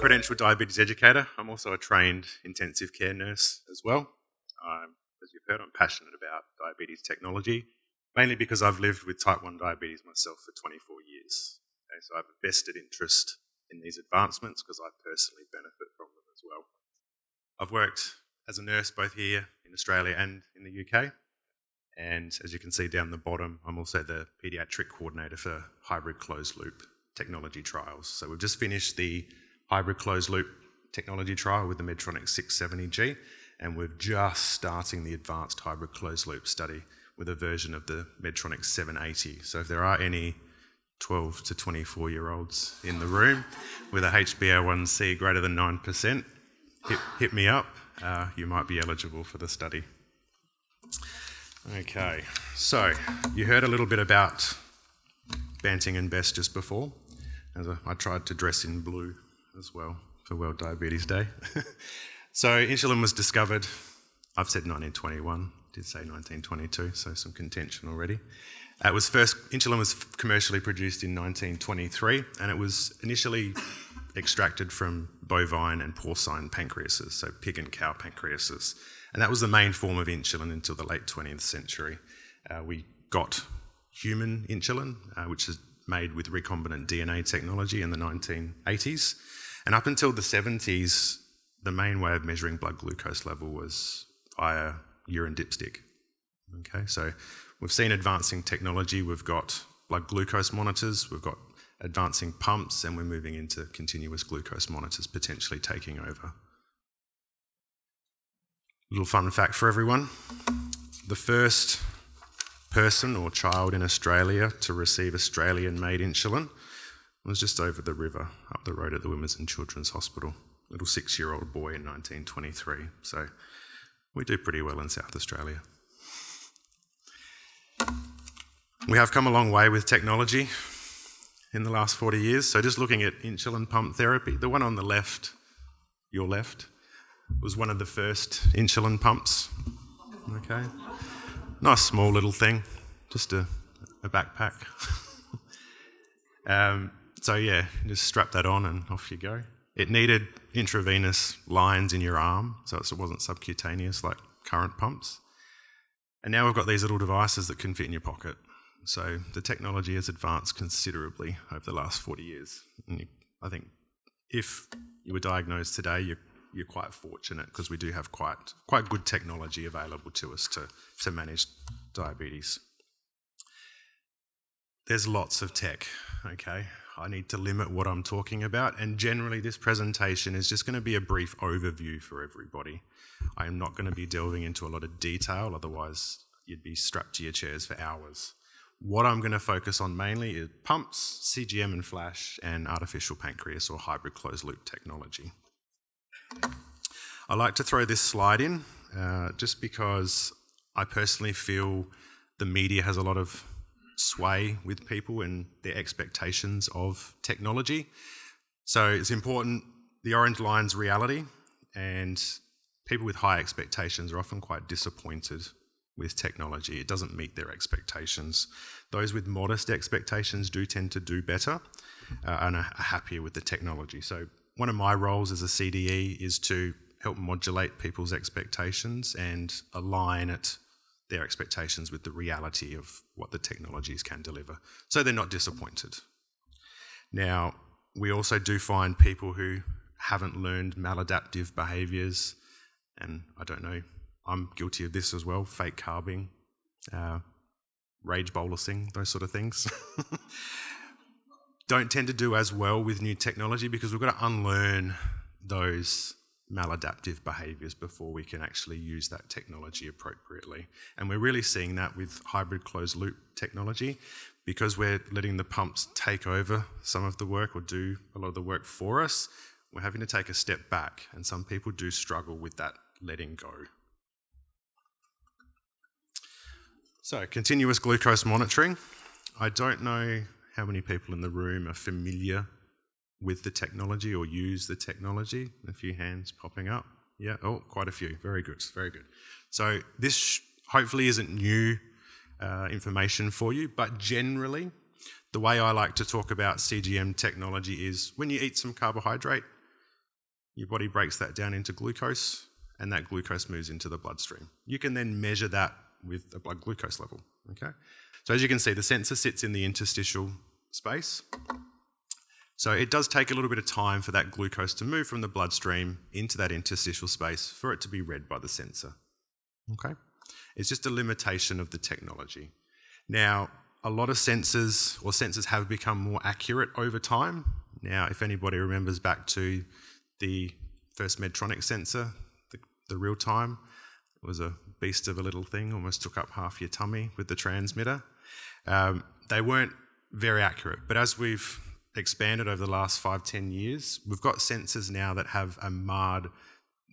credentialed diabetes educator. I'm also a trained intensive care nurse as well. Um, as you've heard, I'm passionate about diabetes technology, mainly because I've lived with type 1 diabetes myself for 24 years. Okay, so I have a vested interest in these advancements because I personally benefit from them as well. I've worked as a nurse both here in Australia and in the UK. And as you can see down the bottom, I'm also the paediatric coordinator for hybrid closed loop technology trials. So we've just finished the hybrid closed loop technology trial with the Medtronic 670G, and we're just starting the advanced hybrid closed loop study with a version of the Medtronic 780. So if there are any 12 to 24 year olds in the room with a HbA1c greater than 9%, hit, hit me up. Uh, you might be eligible for the study. Okay, so you heard a little bit about Banting and Best just before. As I tried to dress in blue as well for World Diabetes Day. so insulin was discovered, I've said 1921, did say 1922, so some contention already. Uh, it was first, insulin was commercially produced in 1923, and it was initially extracted from bovine and porcine pancreases, so pig and cow pancreases. And that was the main form of insulin until the late 20th century. Uh, we got human insulin, uh, which is made with recombinant DNA technology in the 1980s. And up until the 70s, the main way of measuring blood glucose level was via urine dipstick. Okay, so we've seen advancing technology. We've got blood glucose monitors, we've got advancing pumps, and we're moving into continuous glucose monitors potentially taking over. Little fun fact for everyone the first person or child in Australia to receive Australian made insulin was just over the river, up the road at the Women's and Children's Hospital. Little six year old boy in 1923. So we do pretty well in South Australia. We have come a long way with technology in the last 40 years. So, just looking at insulin pump therapy, the one on the left, your left, was one of the first insulin pumps. Okay. Nice small little thing, just a, a backpack. um, so, yeah, just strap that on and off you go. It needed intravenous lines in your arm, so it wasn't subcutaneous like current pumps. And now we've got these little devices that can fit in your pocket. So the technology has advanced considerably over the last 40 years. And I think if you were diagnosed today, you're, you're quite fortunate because we do have quite, quite good technology available to us to, to manage diabetes. There's lots of tech, okay? I need to limit what I'm talking about, and generally, this presentation is just going to be a brief overview for everybody. I am not going to be delving into a lot of detail, otherwise, you'd be strapped to your chairs for hours. What I'm going to focus on mainly is pumps, CGM and flash, and artificial pancreas or hybrid closed loop technology. I like to throw this slide in uh, just because I personally feel the media has a lot of sway with people and their expectations of technology. So it's important, the orange line's reality, and people with high expectations are often quite disappointed with technology. It doesn't meet their expectations. Those with modest expectations do tend to do better uh, and are happier with the technology. So, one of my roles as a CDE is to help modulate people's expectations and align it, their expectations with the reality of what the technologies can deliver so they're not disappointed. Now, we also do find people who haven't learned maladaptive behaviours, and I don't know I'm guilty of this as well fake carbing, uh, rage bolusing, those sort of things. Don't tend to do as well with new technology because we've got to unlearn those maladaptive behaviors before we can actually use that technology appropriately. And we're really seeing that with hybrid closed loop technology because we're letting the pumps take over some of the work or do a lot of the work for us. We're having to take a step back, and some people do struggle with that letting go. So, continuous glucose monitoring. I don't know how many people in the room are familiar with the technology or use the technology. A few hands popping up. Yeah, oh, quite a few. Very good, very good. So, this hopefully isn't new uh, information for you, but generally, the way I like to talk about CGM technology is when you eat some carbohydrate, Your body breaks that down into glucose, and that glucose moves into the bloodstream. You can then measure that with a blood glucose level. Okay? So as you can see, the sensor sits in the interstitial space. So it does take a little bit of time for that glucose to move from the bloodstream into that interstitial space for it to be read by the sensor. Okay? It's just a limitation of the technology. Now, a lot of sensors or sensors have become more accurate over time. Now, if anybody remembers back to the first Medtronic sensor, the, the real time, it was a beast of a little thing, almost took up half your tummy with the transmitter. Um, they weren't very accurate, but as we've expanded over the last five, ten years, we've got sensors now that have a MARD.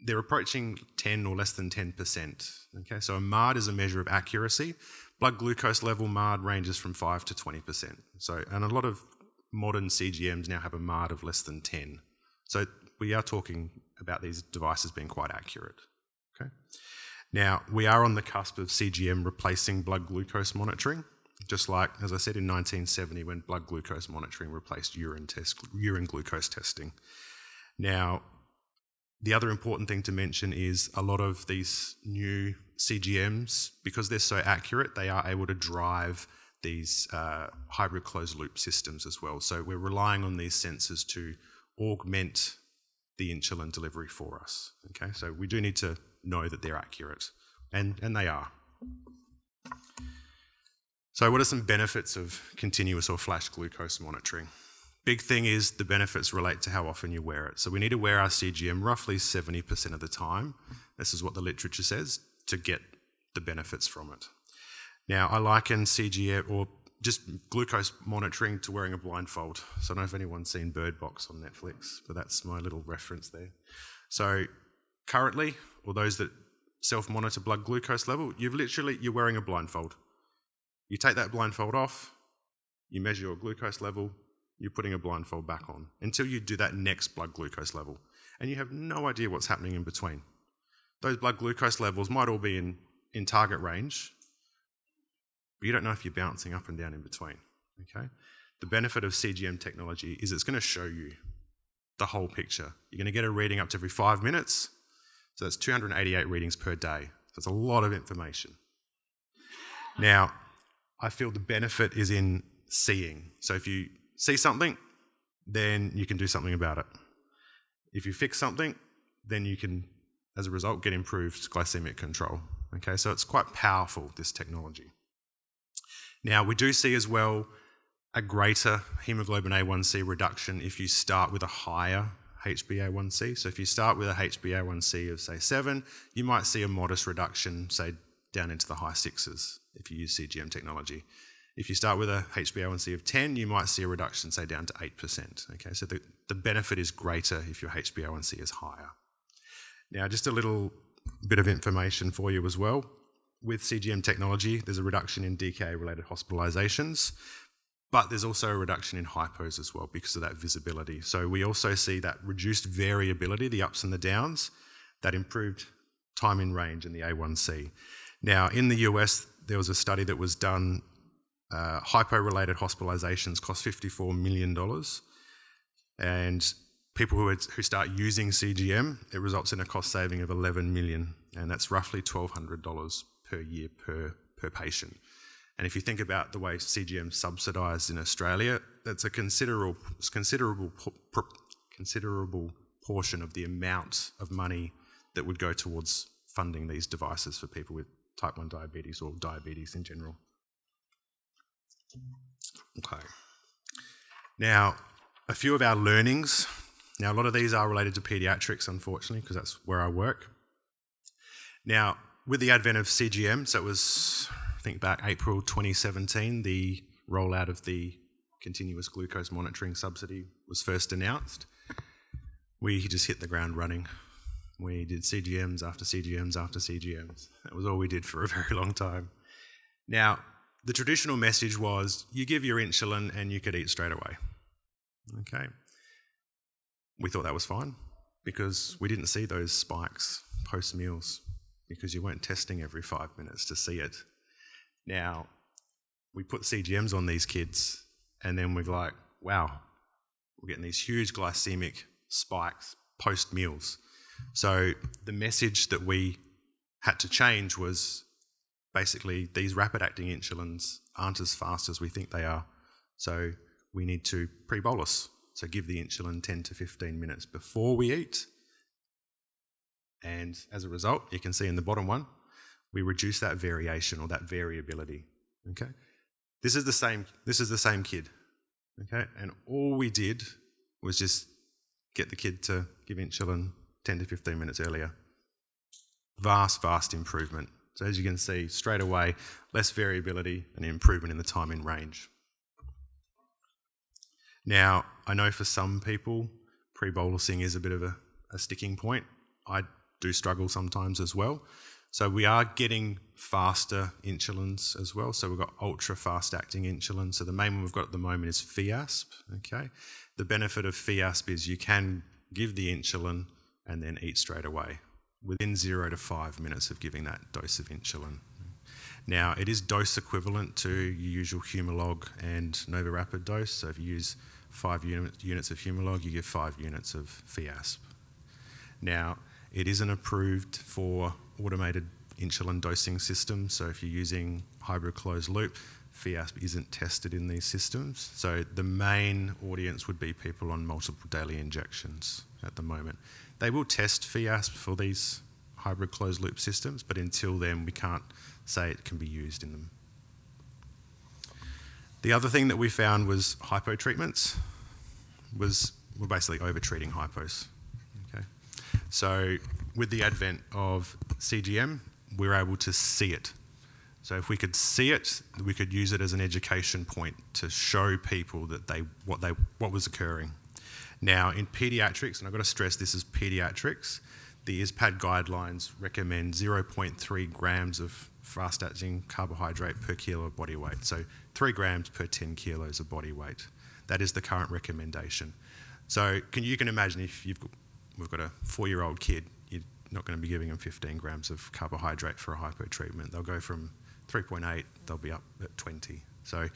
They're approaching 10 or less than 10%. Okay, so a MARD is a measure of accuracy. Blood glucose level MARD ranges from 5 to 20%. So, and a lot of modern CGMs now have a MARD of less than 10. So we are talking about these devices being quite accurate. Okay. Now, we are on the cusp of CGM replacing blood glucose monitoring, just like, as I said, in 1970 when blood glucose monitoring replaced urine, test, urine glucose testing. Now, the other important thing to mention is a lot of these new CGMs, because they're so accurate, they are able to drive these uh, hybrid closed loop systems as well. So we're relying on these sensors to augment the insulin delivery for us. Okay, so we do need to know that they're accurate, and, and they are. So, what are some benefits of continuous or flash glucose monitoring? Big thing is the benefits relate to how often you wear it. So, we need to wear our CGM roughly 70% of the time. This is what the literature says to get the benefits from it. Now, I liken CGM or just glucose monitoring to wearing a blindfold. So I don't know if anyone's seen Bird Box on Netflix, but that's my little reference there. So currently, or those that self-monitor blood glucose level, you've literally you're wearing a blindfold. You take that blindfold off, you measure your glucose level, you're putting a blindfold back on until you do that next blood glucose level. And you have no idea what's happening in between. Those blood glucose levels might all be in, in target range, but you don't know if you're bouncing up and down in between. Okay? The benefit of CGM technology is it's going to show you the whole picture. You're going to get a reading up to every five minutes, so that's 288 readings per day. That's a lot of information. Now, I feel the benefit is in seeing. So if you see something, then you can do something about it. If you fix something, then you can, as a result, get improved glycemic control. Okay, so it's quite powerful, this technology. Now, we do see as well a greater hemoglobin A1C reduction if you start with a higher HbA1c. So if you start with a HbA1c of, say, 7, you might see a modest reduction, say, down into the high sixes if you use CGM technology. If you start with a HbA1c of 10, you might see a reduction, say, down to 8%. Okay, so the, the benefit is greater if your HbA1c is higher. Now, just a little bit of information for you as well with CGM technology, there's a reduction in DKA related hospitalizations, but there's also a reduction in hypos as well because of that visibility. So we also see that reduced variability, the ups and the downs, that improved time in range in the A1C. Now, in the US, there was a study that was done. Uh, hypo related hospitalizations cost $54 million. And people who, who start using CGM, it results in a cost saving of 11 million, and that's roughly $1,200 per year per, per patient. And if you think about the way CGM subsidised in Australia, that's a considerable, considerable, considerable portion of the amount of money that would go towards funding these devices for people with type 1 diabetes or diabetes in general. Okay. Now, a few of our learnings. Now, a lot of these are related to paediatrics, unfortunately, because that's where I work. Now, with the advent of CGM, so it was, think, back April 2017, the rollout of the continuous glucose monitoring subsidy was first announced. We just hit the ground running. We did CGMs after CGMs after CGMs. That was all we did for a very long time. Now, the traditional message was you give your insulin and you could eat straight away. Okay. We thought that was fine because we didn't see those spikes post meals because you weren't testing every five minutes to see it. Now, we put CGMs on these kids, and then we're like, wow, we're getting these huge glycemic spikes post meals. So the message that we had to change was basically these rapid acting insulins aren't as fast as we think they are. So we need to pre bolus. So give the insulin 10 to 15 minutes before we eat. And as a result, you can see in the bottom one, we reduce that variation or that variability. Okay? This is the same, this is the same kid. Okay? And all we did was just get the kid to give insulin 10 to 15 minutes earlier. Vast, vast improvement. So as you can see, straight away, less variability and improvement in the time in range. Now, I know for some people, pre-bolusing is a bit of a, a sticking point. I do struggle sometimes as well. So we are getting faster insulins as well. So we've got ultra fast acting insulin. So the main one we've got at the moment is Fiasp. Okay. The benefit of Fiasp is you can give the insulin and then eat straight away within zero to five minutes of giving that dose of insulin. Now, it is dose equivalent to your usual Humalog and NovoRapid dose. So if you use five units of Humalog, you give five units of Fiasp. Now, it isn't approved for automated insulin dosing systems. So if you're using hybrid closed loop, Fiasp isn't tested in these systems. So the main audience would be people on multiple daily injections at the moment. They will test Fiasp for these hybrid closed loop systems, but until then, we can't say it can be used in them. The other thing that we found was hypo treatments. Was we're basically over treating hypos. Okay, so with the advent of CGM, we we're able to see it. So if we could see it, we could use it as an education point to show people that they what they what was occurring. Now, in pediatrics, and I've got to stress this is pediatrics, the ISPAD guidelines recommend 0.3 grams of fast acting carbohydrate per kilo of body weight. So 3 grams per 10 kilos of body weight. That is the current recommendation. So can, you can imagine if you've got, we've got a four year old kid, not going to be giving them 15 grams of carbohydrate for a hypo treatment. They'll go from 3.8, they'll be up at 20. So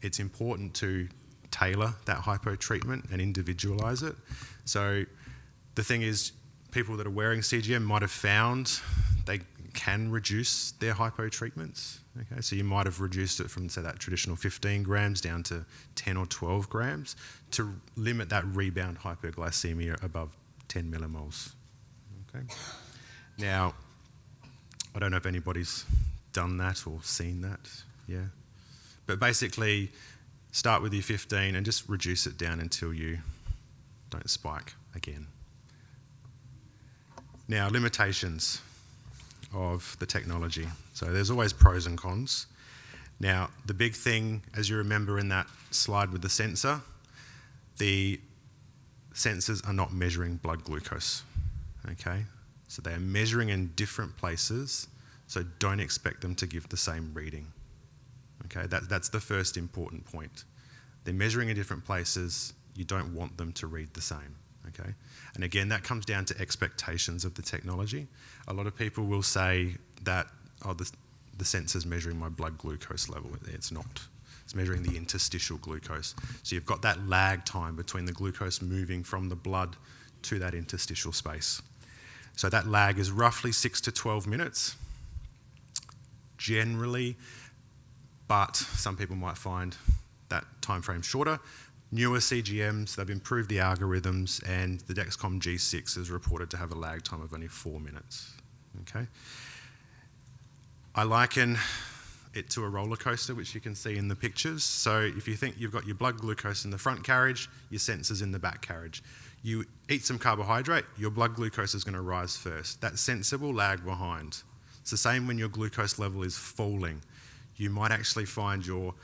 it's important to tailor that hypo treatment and individualize it. So the thing is, people that are wearing CGM might have found they can reduce their hypo treatments. Okay, so you might have reduced it from say that traditional 15 grams down to 10 or 12 grams to limit that rebound hypoglycemia above 10 millimoles. Okay. Now, I don't know if anybody's done that or seen that. Yeah, but basically, start with your 15 and just reduce it down until you don't spike again. Now, limitations of the technology. So there's always pros and cons. Now, the big thing, as you remember in that slide with the sensor, the sensors are not measuring blood glucose. Okay? So they are measuring in different places, so don't expect them to give the same reading. Okay, that, that's the first important point. They're measuring in different places, you don't want them to read the same. Okay, and again, that comes down to expectations of the technology. A lot of people will say that, oh, the, the sensor's measuring my blood glucose level. It's not. It's measuring the interstitial glucose. So you've got that lag time between the glucose moving from the blood to that interstitial space. So that lag is roughly 6 to 12 minutes. Generally, but some people might find that time frame shorter. Newer CGMs, they've improved the algorithms, and the Dexcom G6 is reported to have a lag time of only four minutes. Okay. I liken it to a roller coaster, which you can see in the pictures. So if you think you've got your blood glucose in the front carriage, your sensors in the back carriage. You eat some carbohydrate, your blood glucose is going to rise first. That sensor will lag behind. It's the same when your glucose level is falling. You might actually find your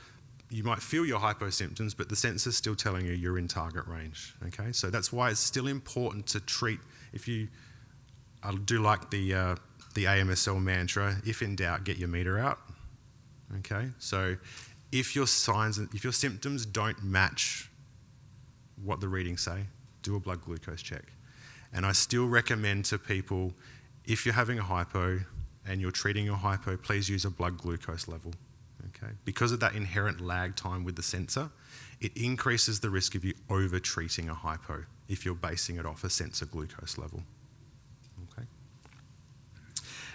you might feel your hypo symptoms, but the sensor's still telling you you're in target range. Okay, so that's why it's still important to treat. If you, I do like the uh, the AMSL mantra. If in doubt, get your meter out. Okay, so if your signs, if your symptoms don't match what the readings say, do a blood glucose check. And I still recommend to people, if you're having a hypo and you're treating your hypo, please use a blood glucose level. Okay? Because of that inherent lag time with the sensor, it increases the risk of you over treating a hypo if you're basing it off a sensor glucose level. Okay.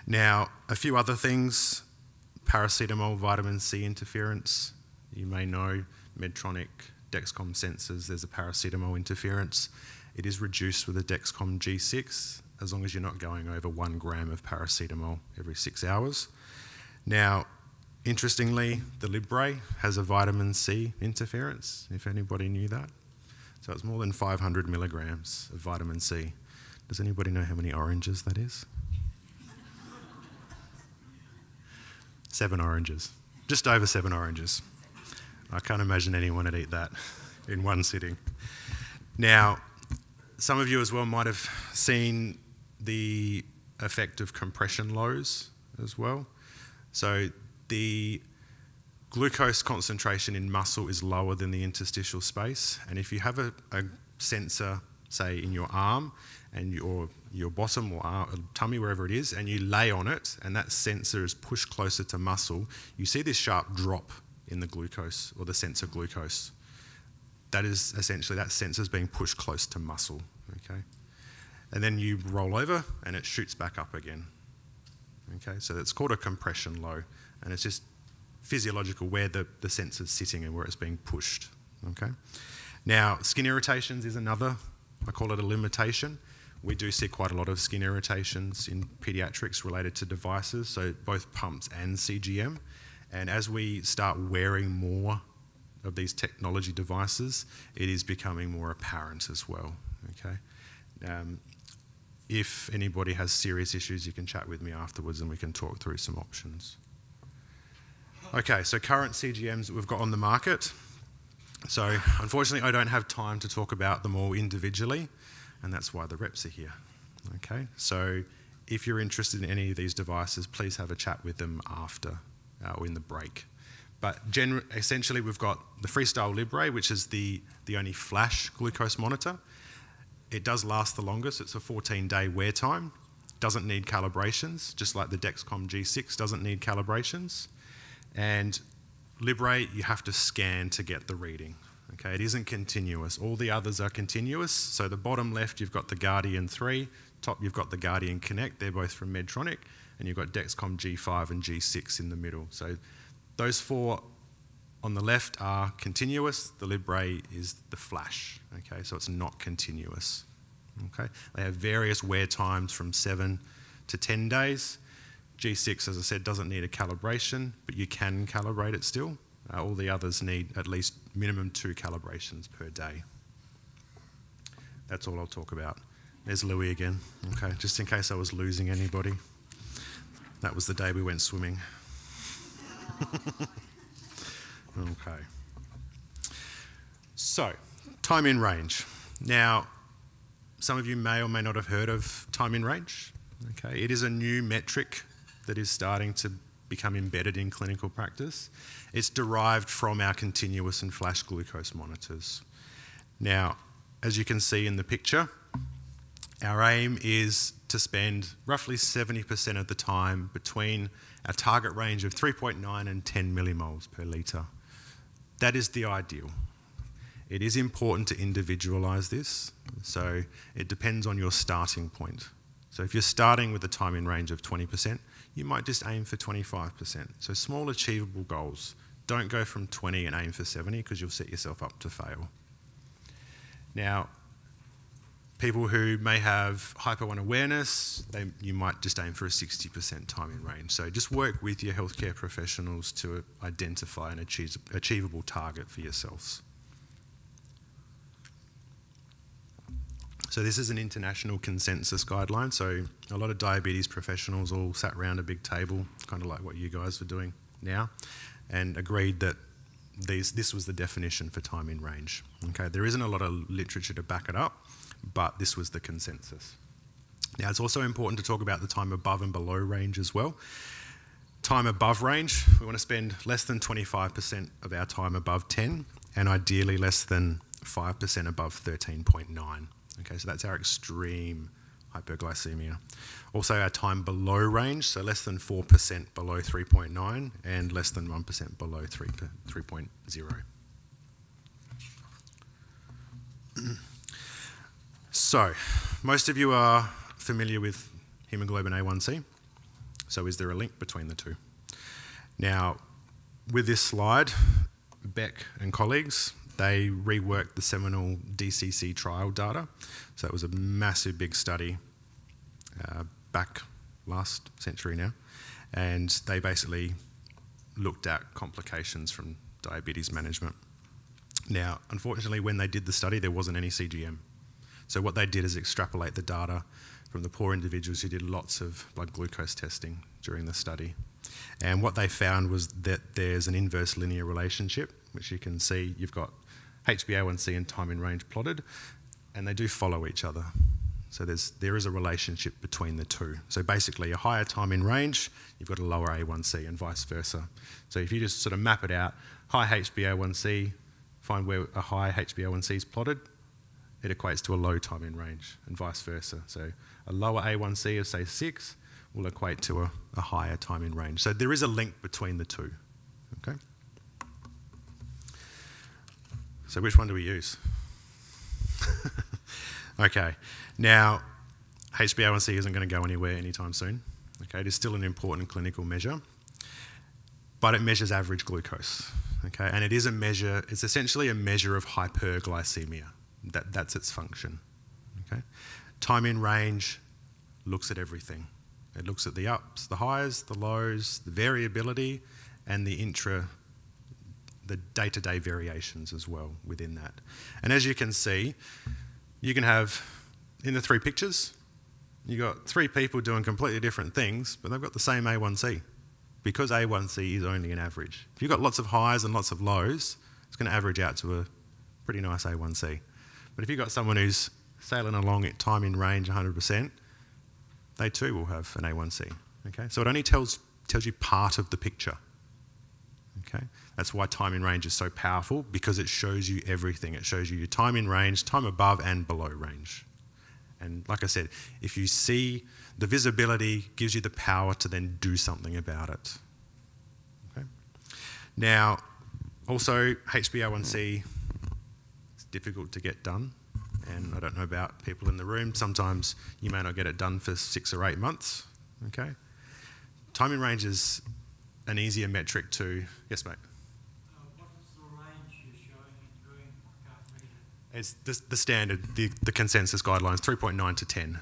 Now, a few other things paracetamol, vitamin C interference. You may know Medtronic, Dexcom sensors, there's a paracetamol interference. It is reduced with a Dexcom G6 as long as you're not going over one gram of paracetamol every six hours. Now, interestingly, the Libre has a vitamin C interference, if anybody knew that. So it's more than 500 milligrams of vitamin C. Does anybody know how many oranges that is? seven oranges. Just over seven oranges. I can't imagine anyone would eat that in one sitting. Now, some of you as well might have seen the effect of compression lows as well. So the glucose concentration in muscle is lower than the interstitial space. And if you have a, a sensor, say in your arm and your, your bottom or arm, tummy, wherever it is, and you lay on it and that sensor is pushed closer to muscle, you see this sharp drop in the glucose or the sensor glucose. That is essentially that sensor is being pushed close to muscle. Okay, and then you roll over and it shoots back up again. Okay, so it's called a compression low, and it's just physiological where the, the sensor's sitting and where it's being pushed. Okay, now skin irritations is another. I call it a limitation. We do see quite a lot of skin irritations in pediatrics related to devices, so both pumps and CGM. And as we start wearing more of these technology devices, it is becoming more apparent as well. Okay. Um, if anybody has serious issues, you can chat with me afterwards and we can talk through some options. Okay, so current CGMs that we've got on the market. So, unfortunately, I don't have time to talk about them all individually, and that's why the reps are here. Okay, so if you're interested in any of these devices, please have a chat with them after uh, or in the break. But essentially, we've got the Freestyle Libre, which is the, the only flash glucose monitor. It does last the longest. It's a 14-day wear time. Doesn't need calibrations, just like the Dexcom G6 doesn't need calibrations. And Libre, you have to scan to get the reading. Okay, it isn't continuous. All the others are continuous. So the bottom left, you've got the Guardian 3. Top, you've got the Guardian Connect. They're both from Medtronic. And you've got Dexcom G5 and G6 in the middle. So those four on the left are continuous. The Libre is the flash. Okay, so it's not continuous. Okay, they have various wear times from seven to 10 days. G6, as I said, doesn't need a calibration, but you can calibrate it still. Uh, all the others need at least minimum two calibrations per day. That's all I'll talk about. There's Louis again. Okay, just in case I was losing anybody. That was the day we went swimming. okay. So, time in range. Now, some of you may or may not have heard of time in range. Okay, it is a new metric that is starting to become embedded in clinical practice. It's derived from our continuous and flash glucose monitors. Now, as you can see in the picture, our aim is to spend roughly 70% of the time between our target range of 3.9 and 10 millimoles per litre. That is the ideal. It is important to individualise this, so it depends on your starting point. So if you're starting with a time in range of 20%, you might just aim for 25%. So small achievable goals. Don't go from 20 and aim for 70 because you'll set yourself up to fail. Now, people who may have hypo unawareness, they, you might just aim for a 60% time in range. So just work with your healthcare professionals to identify an achieve, achievable target for yourselves. So this is an international consensus guideline. So a lot of diabetes professionals all sat around a big table, kind of like what you guys are doing now, and agreed that these, this was the definition for time in range. Okay, there isn't a lot of literature to back it up, but this was the consensus. Now it's also important to talk about the time above and below range as well. Time above range, we want to spend less than 25% of our time above 10, and ideally less than 5% above 13.9. Okay, so that's our extreme hyperglycemia. Also, our time below range, so less than 4% below 3.9 and less than 1% below 3.0. So, most of you are familiar with hemoglobin A1C. So, is there a link between the two? Now, with this slide, Beck and colleagues, they reworked the seminal DCC trial data. So, it was a massive, big study uh, back last century now. And they basically looked at complications from diabetes management. Now, unfortunately, when they did the study, there wasn't any CGM. So what they did is extrapolate the data from the poor individuals who did lots of blood glucose testing during the study. And what they found was that there's an inverse linear relationship, which you can see you've got HbA1c and time in range plotted, and they do follow each other. So there's, there is a relationship between the two. So basically, a higher time in range, you've got a lower A1C, and vice versa. So if you just sort of map it out, high HbA1c, find where a high HbA1c is plotted, it equates to a low time in range, and vice versa. So a lower A1C of, say, 6 will equate to a, a higher time in range. So there is a link between the two. Okay? So which one do we use? okay. Now, HbA1c isn't going to go anywhere anytime soon. Okay, it is still an important clinical measure, but it measures average glucose. Okay, and it is a measure. It's essentially a measure of hyperglycemia. That, that's its function. Okay, time in range looks at everything. It looks at the ups, the highs, the lows, the variability, and the intra, the day-to-day variations as well within that. And as you can see, you can have in the three pictures, you've got three people doing completely different things, but they've got the same A1C because A1C is only an average. If you've got lots of highs and lots of lows, it's going to average out to a pretty nice A1C. But if you've got someone who's sailing along at time in range 100%, they too will have an A1C. Okay, so it only tells tells you part of the picture. Okay, that's why time in range is so powerful because it shows you everything. It shows you your time in range, time above and below range. And like I said, if you see the visibility gives you the power to then do something about it. Okay? Now, also HbA1c is difficult to get done. And I don't know about people in the room. Sometimes you may not get it done for six or eight months. Okay. Time in range is an easier metric to. Yes, mate. Uh, it's the, range you're showing? It's the standard, the, the consensus guidelines, 3.9 to 10.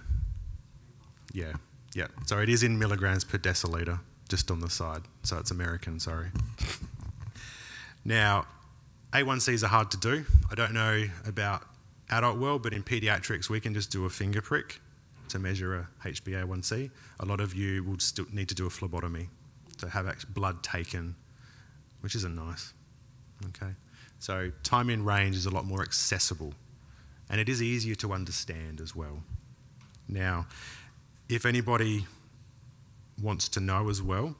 Yeah, yeah. So it is in milligrams per deciliter, just on the side. So it's American, sorry. now, A1Cs are hard to do. I don't know about adult world, but in pediatrics, we can just do a finger prick to measure a HbA1c. A lot of you will still need to do a phlebotomy to have blood taken, which isn't nice. Okay. So time in range is a lot more accessible and it is easier to understand as well. Now, if anybody wants to know as well,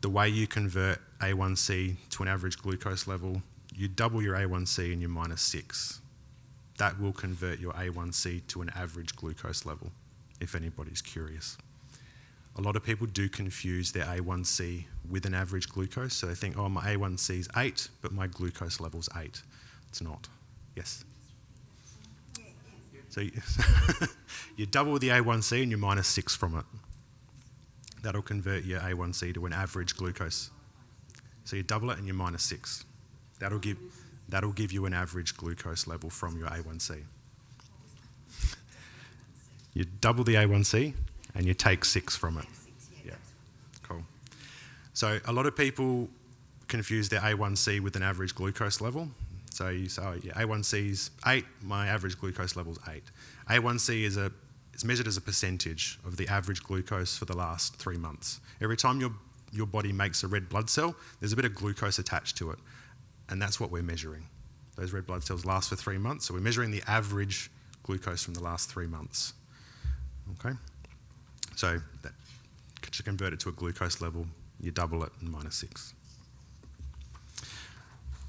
the way you convert A1C to an average glucose level, you double your A1C and you're minus six. That will convert your A1C to an average glucose level, if anybody's curious. A lot of people do confuse their A1C with an average glucose. So they think, oh, my A1C is 8, but my glucose level's 8. It's not. Yes? So you, you double the A1C and you minus 6 from it. That'll convert your A1C to an average glucose. So you double it and you minus 6. That'll give, that'll give you an average glucose level from your A1C. You double the A1C and you take 6 from it. Yeah, Cool. So a lot of people confuse their A1C with an average glucose level. So you say, oh, yeah, A1C is 8, my average glucose level is 8. A1C is a, it's measured as a percentage of the average glucose for the last three months. Every time your, your body makes a red blood cell, there's a bit of glucose attached to it. And that's what we're measuring. Those red blood cells last for three months, so we're measuring the average glucose from the last three months. Okay? So that, to convert it to a glucose level, you double it and minus six.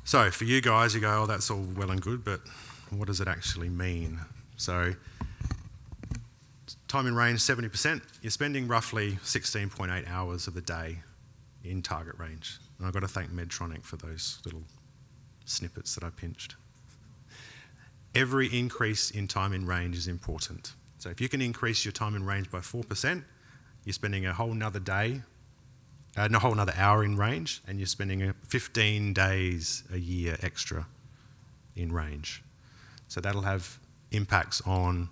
So for you guys, you go, oh, that's all well and good, but what does it actually mean? So time in range 70%, you're spending roughly 16.8 hours of the day in target range. And I've got to thank Medtronic for those little snippets that I pinched. every increase in time in range is important. So if you can increase your time in range by 4%, you're spending a whole nother day, uh, a whole another hour in range, and you're spending 15 days a year extra in range. So that'll have impacts on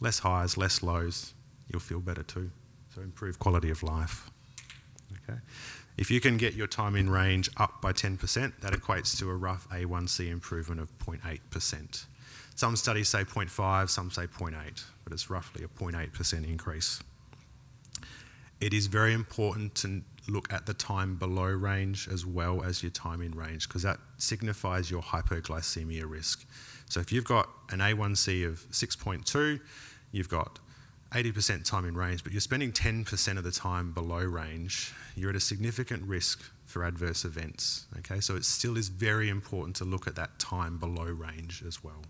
less highs, less lows. You'll feel better too. So improve quality of life. Okay. If you can get your time in range up by 10%, that equates to a rough A1C improvement of 0.8%. Some studies say 0.5, some say 0.8, but it's roughly a 0.8% increase. It is very important to look at the time below range as well as your time in range because that signifies your hypoglycemia risk. So if you've got an A1C of 6.2, you've got 80% time in range, but you're spending 10% of the time below range, you're at a significant risk for adverse events. Okay, so it still is very important to look at that time below range as well.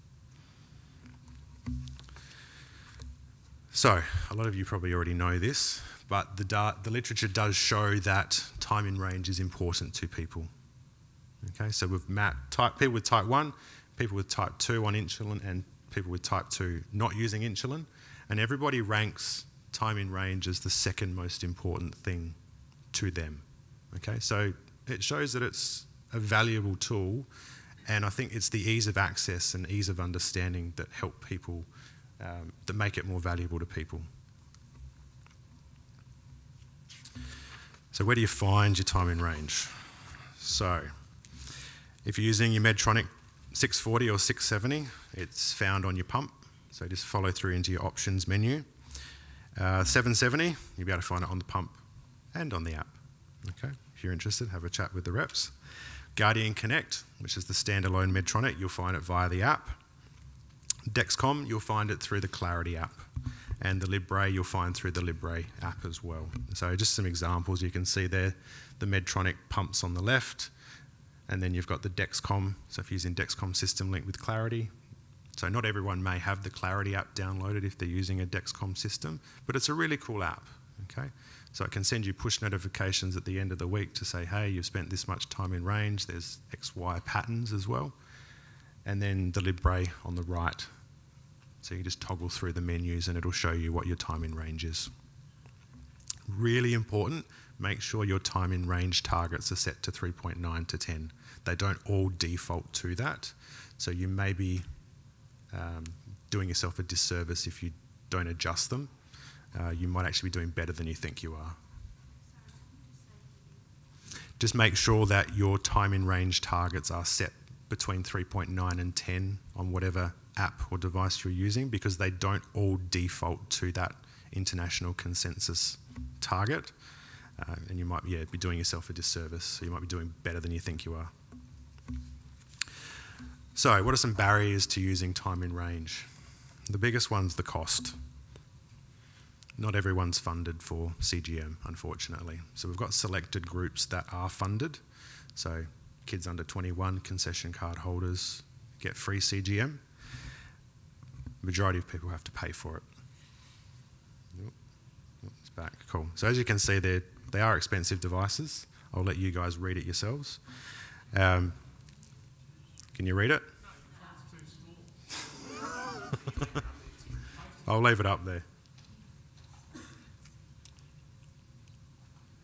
So, a lot of you probably already know this, but the, the literature does show that time in range is important to people. Okay, so we've mapped type, people with type 1, people with type 2 on insulin, and people with type 2 not using insulin and everybody ranks time in range as the second most important thing to them. Okay, so it shows that it's a valuable tool, and I think it's the ease of access and ease of understanding that help people, um, that make it more valuable to people. So, where do you find your time in range? So, if you're using your Medtronic 640 or 670, it's found on your pump. So just follow through into your options menu. Uh, 770, you'll be able to find it on the pump and on the app. Okay, if you're interested, have a chat with the reps. Guardian Connect, which is the standalone Medtronic, you'll find it via the app. Dexcom, you'll find it through the Clarity app. And the Libre, you'll find through the Libre app as well. So just some examples you can see there. The Medtronic pumps on the left, and then you've got the Dexcom. So if you're using Dexcom system linked with Clarity, so not everyone may have the Clarity app downloaded if they're using a Dexcom system, but it's a really cool app. Okay, so it can send you push notifications at the end of the week to say, hey, you've spent this much time in range. There's X, Y patterns as well, and then the Libre on the right. So you just toggle through the menus and it'll show you what your time in range is. Really important, make sure your time in range targets are set to 3.9 to 10. They don't all default to that. So you may be um, doing yourself a disservice if you don't adjust them. Uh, you might actually be doing better than you think you are. Just make sure that your time in range targets are set between 3.9 and 10 on whatever app or device you're using because they don't all default to that international consensus target. Uh, and you might yeah, be doing yourself a disservice. So you might be doing better than you think you are. So, what are some barriers to using time in range? The biggest one's the cost. Not everyone's funded for CGM, unfortunately. So, we've got selected groups that are funded. So, kids under 21, concession card holders get free CGM. Majority of people have to pay for it. it's back. Cool. So, as you can see, they are expensive devices. I'll let you guys read it yourselves. Um, can you read it? I'll leave it up there.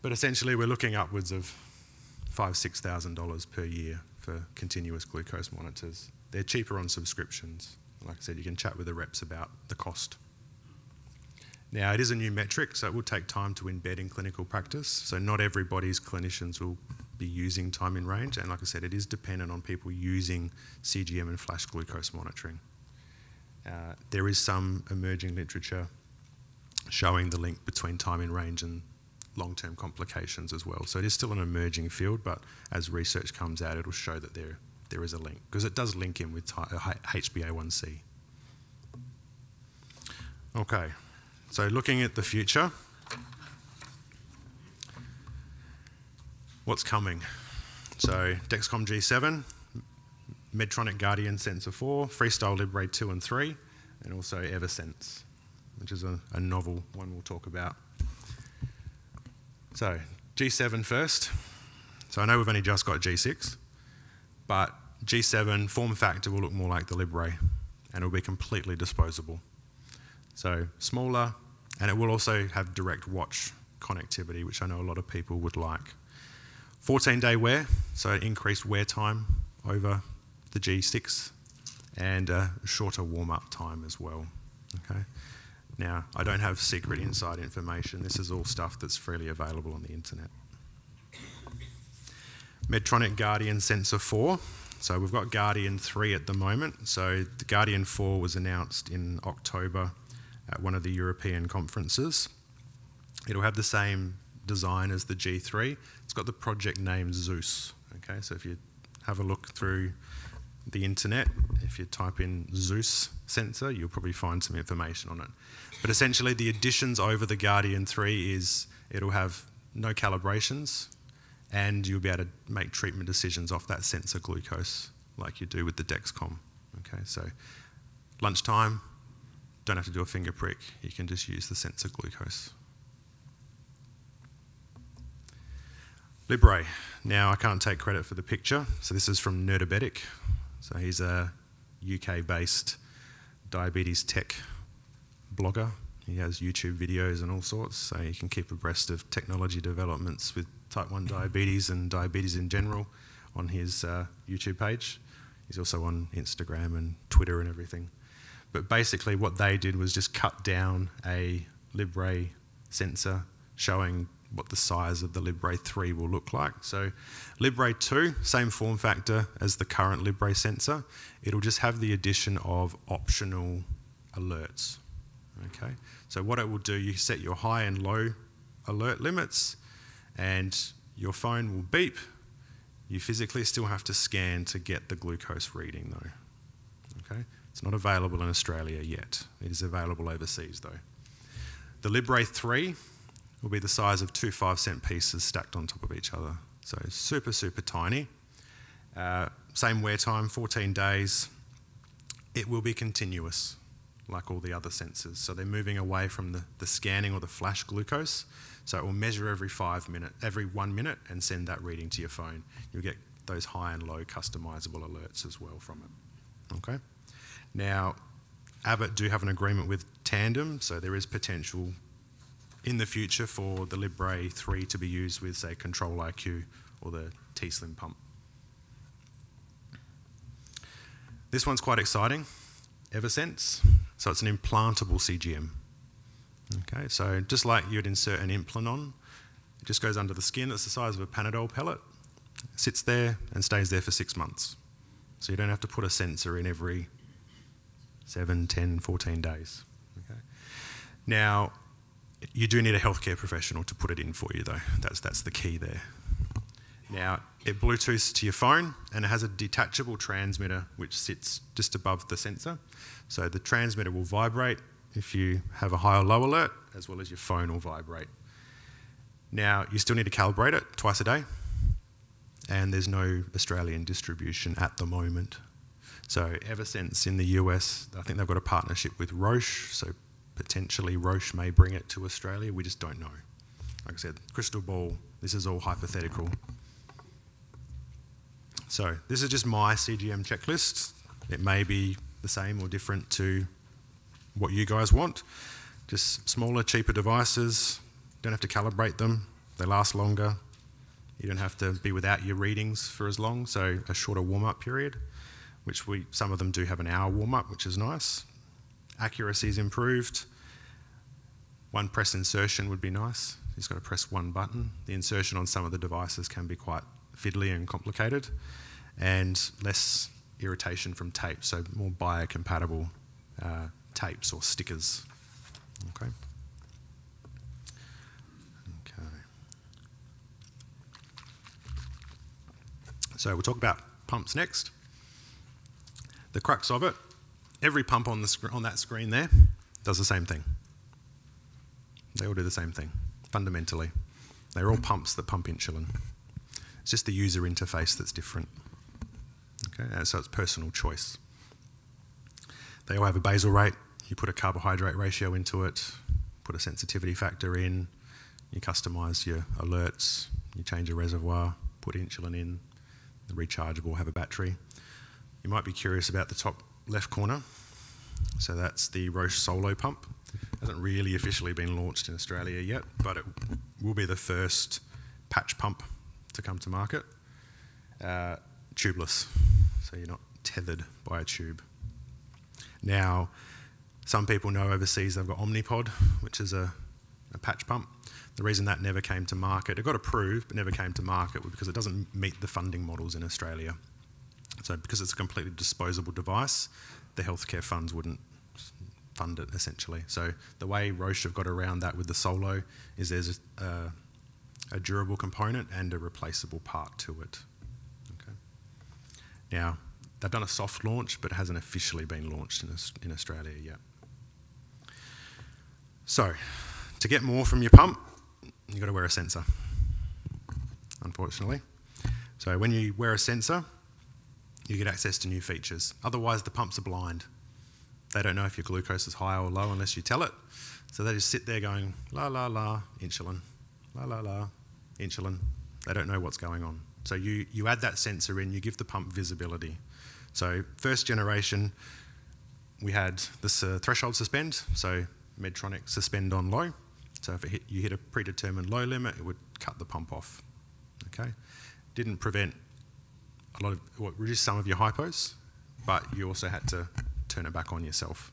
But essentially, we're looking upwards of five, six thousand dollars per year for continuous glucose monitors. They're cheaper on subscriptions. Like I said, you can chat with the reps about the cost. Now, it is a new metric, so it will take time to embed in clinical practice. So, not everybody's clinicians will be using time in range. And like I said, it is dependent on people using CGM and flash glucose monitoring. Uh, there is some emerging literature showing the link between time in range and long-term complications as well. So it is still an emerging field, but as research comes out, it'll show that there there is a link because it does link in with HbA1c. Uh, okay, so looking at the future, what's coming? So Dexcom G7, Medtronic Guardian Sensor 4, Freestyle Libre 2 and 3, and also Eversense, which is a, a novel one we'll talk about. So G7 first. So I know we've only just got G6, but G7 form factor will look more like the Libre, and it will be completely disposable. So smaller, and it will also have direct watch connectivity, which I know a lot of people would like. 14 day wear, so increased wear time over the G6 and a shorter warm up time as well. Okay. Now, I don't have secret inside information. This is all stuff that's freely available on the internet. Medtronic Guardian Sensor 4. So we've got Guardian 3 at the moment. So the Guardian 4 was announced in October at one of the European conferences. It'll have the same design as the G3. It's got the project name Zeus. Okay, so if you have a look through the internet, if you type in Zeus sensor, you'll probably find some information on it. But essentially, the additions over the Guardian 3 is it'll have no calibrations, and you'll be able to make treatment decisions off that sensor glucose like you do with the Dexcom. Okay, so lunchtime, don't have to do a finger prick, you can just use the sensor glucose. Libre. Now, I can't take credit for the picture, so this is from Nerdabetic. So he's a UK based diabetes tech blogger. He has YouTube videos and all sorts, so you can keep abreast of technology developments with type 1 diabetes and diabetes in general on his uh, YouTube page. He's also on Instagram and Twitter and everything. But basically, what they did was just cut down a Libre sensor showing what the size of the Libre 3 will look like. So Libre 2, same form factor as the current Libre sensor. It'll just have the addition of optional alerts. Okay, so what it will do, you set your high and low alert limits, and your phone will beep. You physically still have to scan to get the glucose reading, though. Okay, it's not available in Australia yet. It is available overseas, though. The Libre 3 will be the size of two five cent pieces stacked on top of each other. So super, super tiny. Uh, same wear time, 14 days. It will be continuous, like all the other sensors. So they're moving away from the, the scanning or the flash glucose. So it will measure every five minute, every one minute, and send that reading to your phone. You'll get those high and low customizable alerts as well from it. Okay. Now, Abbott do have an agreement with Tandem, so there is potential in the future for the Libre 3 to be used with, say, Control IQ or the T-Slim pump. This one's quite exciting, Eversense. So it's an implantable CGM. Okay, so just like you'd insert an implant on, it just goes under the skin. It's the size of a Panadol pellet, sits there and stays there for six months. So you don't have to put a sensor in every 7, 10, 14 days. Okay. Now, you do need a healthcare professional to put it in for you, though. That's, that's the key there. Now, it Bluetooths to your phone and it has a detachable transmitter which sits just above the sensor. So the transmitter will vibrate if you have a high or low alert, as well as your phone will vibrate. Now, you still need to calibrate it twice a day, and there's no Australian distribution at the moment. So, Eversense in the US, I think they've got a partnership with Roche, so potentially Roche may bring it to Australia. We just don't know. Like I said, crystal ball, this is all hypothetical. So this is just my CGM checklist. It may be the same or different to what you guys want. Just smaller, cheaper devices, don't have to calibrate them, they last longer. You don't have to be without your readings for as long, so a shorter warm-up period, which we some of them do have an hour warm-up, which is nice. Accuracy is improved. One press insertion would be nice. You've got to press one button. The insertion on some of the devices can be quite fiddly and complicated, and less irritation from tape, so more biocompatible uh, tapes or stickers. Okay. Okay. So we'll talk about pumps next. The crux of it every pump on, the on that screen there does the same thing. They all do the same thing, fundamentally. They're all pumps that pump insulin. It's just the user interface that's different. Okay, and so it's personal choice. They all have a basal rate. You put a carbohydrate ratio into it, put a sensitivity factor in, you customize your alerts, you change your reservoir, put insulin in, the rechargeable have a battery. You might be curious about the top left corner. So that's the Roche Solo pump. Hasn't really officially been launched in Australia yet, but it will be the first patch pump to come to market. Uh, tubeless, so you're not tethered by a tube. Now, some people know overseas they've got Omnipod, which is a, a patch pump. The reason that never came to market, it got approved but never came to market, was because it doesn't meet the funding models in Australia. So, because it's a completely disposable device, the healthcare funds wouldn't fund it essentially. So, the way Roche have got around that with the Solo is there's a, a durable component and a replaceable part to it. Okay. Now, they've done a soft launch, but it hasn't officially been launched in, in Australia yet. So, to get more from your pump, you've got to wear a sensor, unfortunately. So, when you wear a sensor, you get access to new features. Otherwise, the pumps are blind. They don't know if your glucose is high or low unless you tell it. So they just sit there going, la la la, insulin, la la la, insulin. They don't know what's going on. So you, you add that sensor in, you give the pump visibility. So first generation, we had this threshold suspend, so Medtronic suspend on low. So if hit, you hit a predetermined low limit, it would cut the pump off. Okay, didn't prevent lot of well, reduce some of your hypos, but you also had to turn it back on yourself.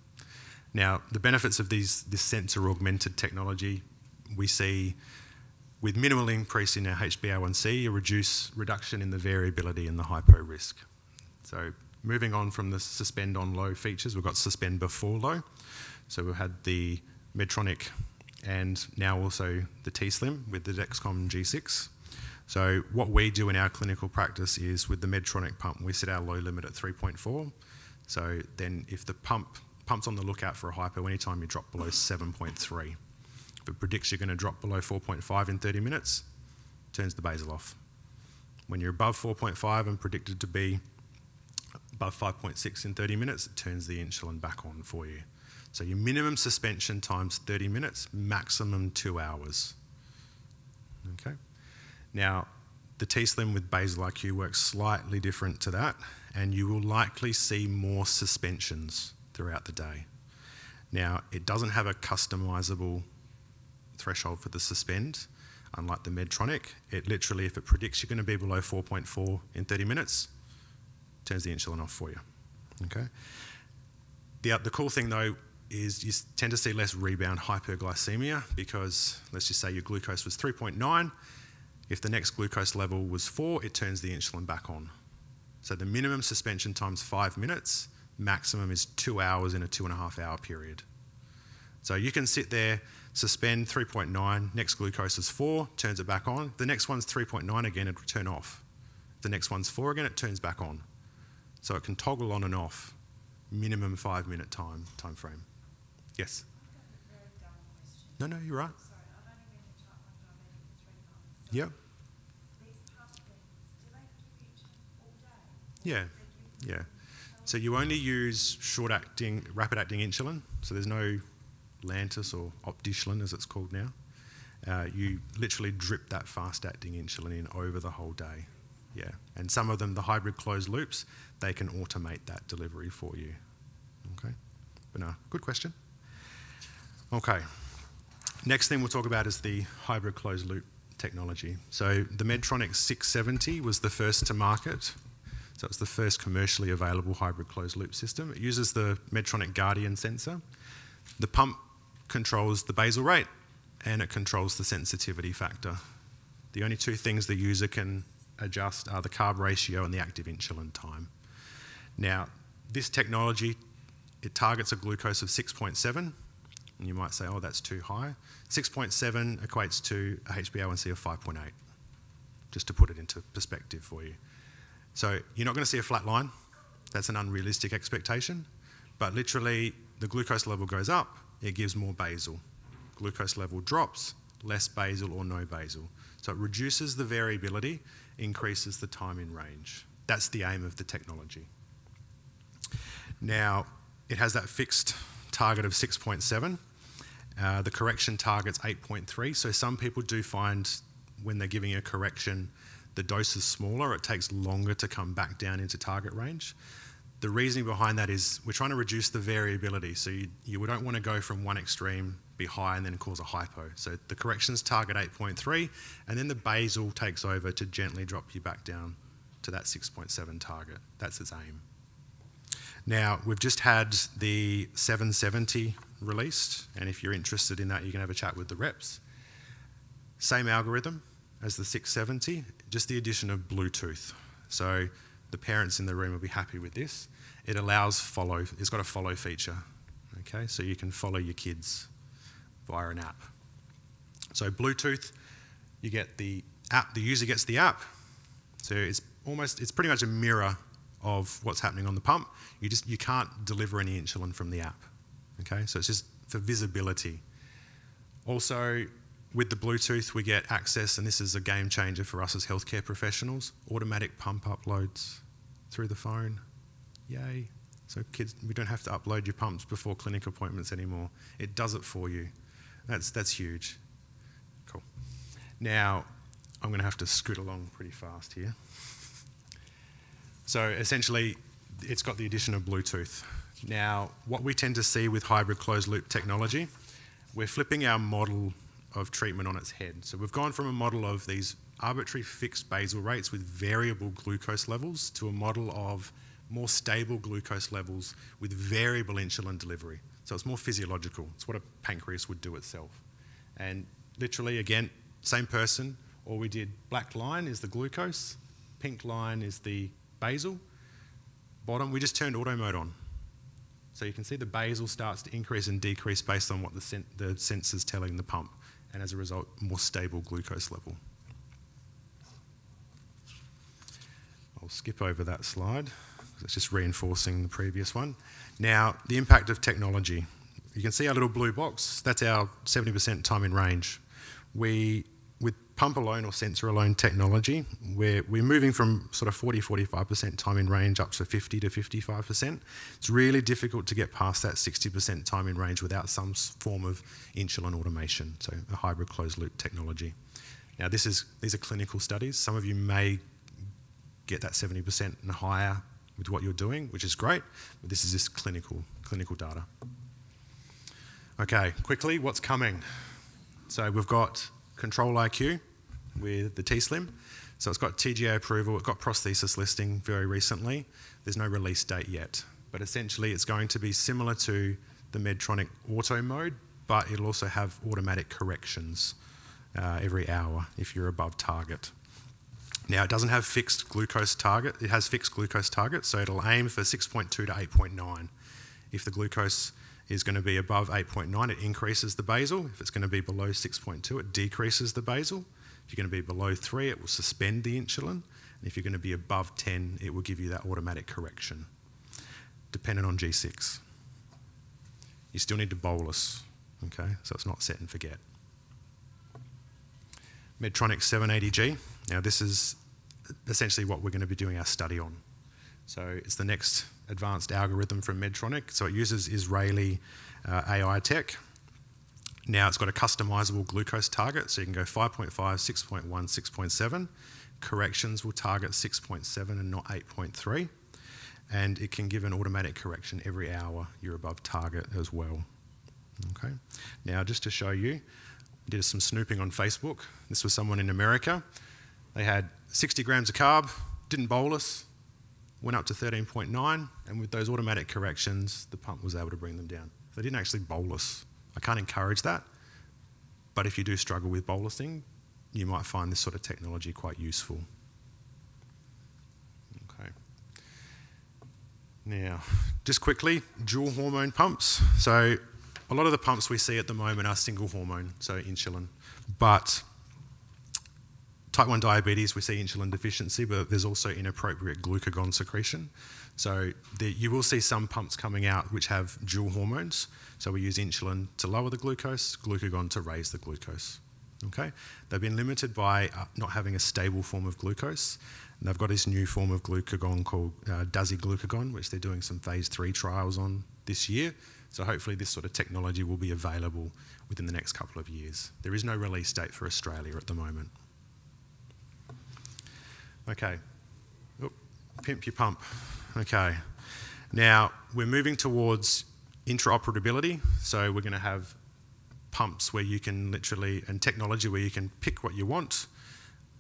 Now, the benefits of these this sensor augmented technology, we see with minimal increase in our HbA1c, a reduce reduction in the variability in the hypo risk. So moving on from the suspend on low features, we've got suspend before low. So we've had the Medtronic and now also the T-Slim with the Dexcom G6. So what we do in our clinical practice is with the Medtronic pump, we set our low limit at 3.4. So then if the pump pump's on the lookout for a hypo anytime you drop below 7.3. If it predicts you're going to drop below 4.5 in 30 minutes, turns the basal off. When you're above 4.5 and predicted to be above 5.6 in 30 minutes, it turns the insulin back on for you. So your minimum suspension times 30 minutes, maximum two hours. Okay. Now, the T-Slim with Basal IQ works slightly different to that, and you will likely see more suspensions throughout the day. Now, it doesn't have a customizable threshold for the suspend, unlike the Medtronic. It literally, if it predicts you're going to be below 4.4 in 30 minutes, turns the insulin off for you. Okay. The, the cool thing though is you tend to see less rebound hyperglycemia because let's just say your glucose was 3.9 if the next glucose level was four, it turns the insulin back on. So the minimum suspension time's five minutes, maximum is two hours in a two and a half hour period. So you can sit there, suspend 3.9, next glucose is four, turns it back on. The next one's 3.9 again, it'll turn off. The next one's four again, it turns back on. So it can toggle on and off, minimum five minute time, time frame. Yes? No, no, you're right. Yep. Yeah, yeah. So you only use short-acting, rapid-acting insulin. So there's no Lantus or Optisulin, as it's called now. Uh, you literally drip that fast-acting insulin in over the whole day. Yeah, and some of them, the hybrid closed loops, they can automate that delivery for you. Okay, but no, good question. Okay, next thing we'll talk about is the hybrid closed loop technology. So the Medtronic 670 was the first to market. So it's the first commercially available hybrid closed loop system. It uses the Medtronic Guardian sensor. The pump controls the basal rate and it controls the sensitivity factor. The only two things the user can adjust are the carb ratio and the active insulin time. Now, this technology, it targets a glucose of 6.7, and you might say, oh, that's too high. 6.7 equates to a HbA1c of 5.8, just to put it into perspective for you. So you're not going to see a flat line. That's an unrealistic expectation. But literally, the glucose level goes up, it gives more basal. Glucose level drops, less basal or no basal. So it reduces the variability, increases the time in range. That's the aim of the technology. Now, it has that fixed target of 6.7. Uh, the correction target's 8.3. So some people do find when they're giving a correction, the dose is smaller. It takes longer to come back down into target range. the reasoning behind that is we're trying to reduce the variability. So you, you don't want to go from one extreme, be high, and then cause a hypo. So the corrections target 8.3, and then the basal takes over to gently drop you back down to that 6.7 target. That's its aim. Now, we've just had the 770 released, and if you're interested in that, you can have a chat with the reps. Same algorithm as the 670, just the addition of Bluetooth. So the parents in the room will be happy with this. It allows follow, it's got a follow feature, okay? So you can follow your kids via an app. So Bluetooth, you get the app, the user gets the app. So it's almost, it's pretty much a mirror of what's happening on the pump. You just, you can't deliver any insulin from the app, okay? So it's just for visibility. Also, with the Bluetooth, we get access, and this is a game changer for us as healthcare professionals automatic pump uploads through the phone. Yay. So, kids, we don't have to upload your pumps before clinic appointments anymore. It does it for you. That's, that's huge. Cool. Now, I'm going to have to scoot along pretty fast here. So, essentially, it's got the addition of Bluetooth. Now, what we tend to see with hybrid closed loop technology, we're flipping our model of treatment on its head. So we've gone from a model of these arbitrary fixed basal rates with variable glucose levels to a model of more stable glucose levels with variable insulin delivery. So it's more physiological. It's what a pancreas would do itself. And literally, again, same person. All we did, black line is the glucose, pink line is the basal. Bottom, we just turned auto mode on. So you can see the basal starts to increase and decrease based on what the, sen the sensor's telling the pump and as a result, more stable glucose level. I'll skip over that slide it's just reinforcing the previous one. Now, the impact of technology. You can see our little blue box, that's our 70% time in range. We, pump alone or sensor alone technology, we're, we're moving from sort of 40, 45% time in range up to 50 to 55%. It's really difficult to get past that 60% time in range without some form of insulin automation, so a hybrid closed loop technology. Now, this is, these are clinical studies. Some of you may get that 70% and higher with what you're doing, which is great, but this is just clinical, clinical data. Okay, quickly, what's coming? So we've got Control IQ, with the T-Slim. So it's got TGA approval, it's got prosthesis listing very recently. There's no release date yet, but essentially it's going to be similar to the Medtronic Auto mode, but it'll also have automatic corrections uh, every hour if you're above target. Now, it doesn't have fixed glucose target. It has fixed glucose target, so it'll aim for 6.2 to 8.9. If the glucose is going to be above 8.9, it increases the basal. If it's going to be below 6.2, it decreases the basal. If you're going to be below 3, it will suspend the insulin. And if you're going to be above 10, it will give you that automatic correction, dependent on G6. You still need to bolus, okay? So it's not set and forget. Medtronic 780G. Now, this is essentially what we're going to be doing our study on. So it's the next advanced algorithm from Medtronic. So it uses Israeli uh, AI tech. Now it's got a customizable glucose target, so you can go 5.5, 6.1, 6.7. Corrections will target 6.7 and not 8.3. And it can give an automatic correction every hour you're above target as well. Okay. Now, just to show you, I did some snooping on Facebook. This was someone in America. They had 60 grams of carb, didn't bolus, went up to 13.9, and with those automatic corrections, the pump was able to bring them down. They didn't actually bolus I can't encourage that, but if you do struggle with bolusing, you might find this sort of technology quite useful. Okay. Now, just quickly, dual hormone pumps. So, a lot of the pumps we see at the moment are single hormone, so insulin. But type 1 diabetes, we see insulin deficiency, but there's also inappropriate glucagon secretion. So the, you will see some pumps coming out which have dual hormones. So we use insulin to lower the glucose, glucagon to raise the glucose. Okay, they've been limited by uh, not having a stable form of glucose. And they've got this new form of glucagon called uh, dasiglucagon, which they're doing some phase three trials on this year. So hopefully this sort of technology will be available within the next couple of years. There is no release date for Australia at the moment. Okay, Oop. pimp your pump. Okay. Now, we're moving towards interoperability, so we're going to have pumps where you can literally, and technology where you can pick what you want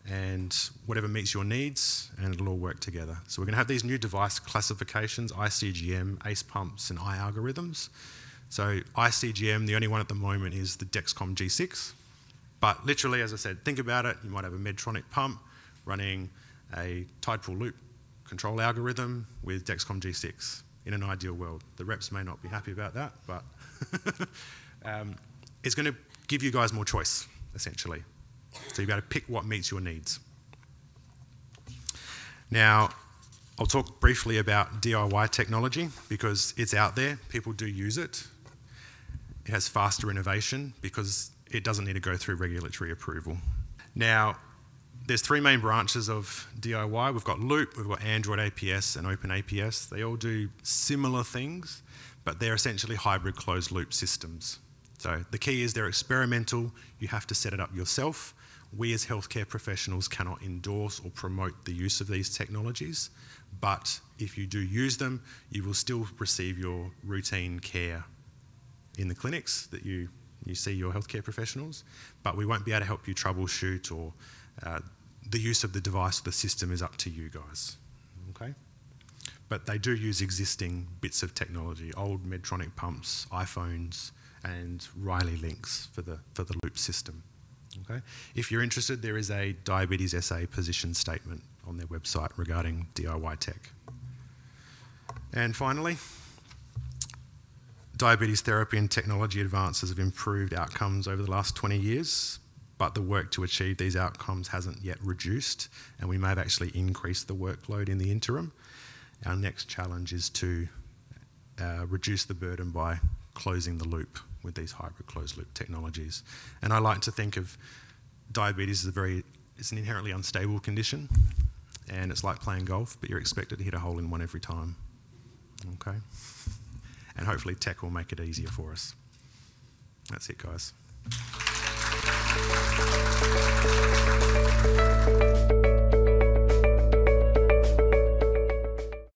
and whatever meets your needs, and it'll all work together. So we're going to have these new device classifications, iCGM, ACE pumps, and I algorithms. So iCGM, the only one at the moment is the Dexcom G6. But literally, as I said, think about it. You might have a Medtronic pump running a Tidepool loop control algorithm with Dexcom G6 in an ideal world. The reps may not be happy about that, but um, it's going to give you guys more choice, essentially. So you've got to pick what meets your needs. Now, I'll talk briefly about DIY technology because it's out there, people do use it. It has faster innovation because it doesn't need to go through regulatory approval. Now, there's three main branches of DIY. We've got Loop, we've got Android APS, and Open APS. They all do similar things, but they're essentially hybrid closed loop systems. So the key is they're experimental. You have to set it up yourself. We as healthcare professionals cannot endorse or promote the use of these technologies, but if you do use them, you will still receive your routine care in the clinics that you, you see your healthcare professionals, but we won't be able to help you troubleshoot or uh, the use of the device or the system is up to you guys. Okay? But they do use existing bits of technology, old Medtronic pumps, iPhones, and RileyLinks for the, for the loop system. Okay? If you're interested, there is a Diabetes SA position statement on their website regarding DIY tech. And finally, diabetes therapy and technology advances have improved outcomes over the last 20 years, but the work to achieve these outcomes hasn't yet reduced, and we may have actually increased the workload in the interim. Our next challenge is to uh, reduce the burden by closing the loop with these hybrid closed loop technologies. And I like to think of diabetes as a very, it's an inherently unstable condition, and it's like playing golf, but you're expected to hit a hole in one every time. Okay? And hopefully tech will make it easier for us. That's it, guys. Thank you.